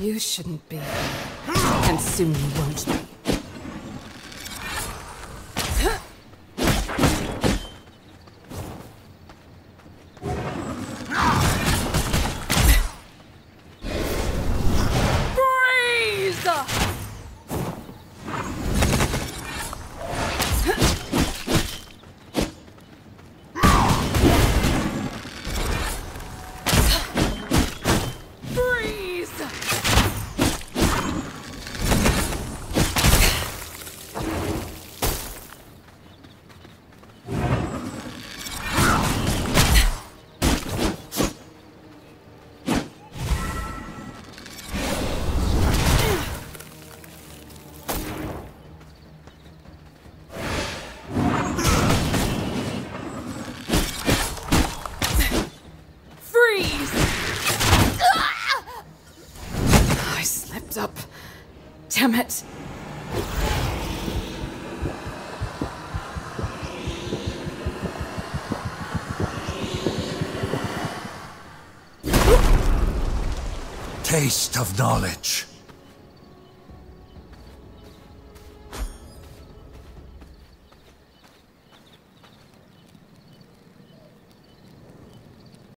You shouldn't be. And soon you won't up. Damn it. Taste of knowledge.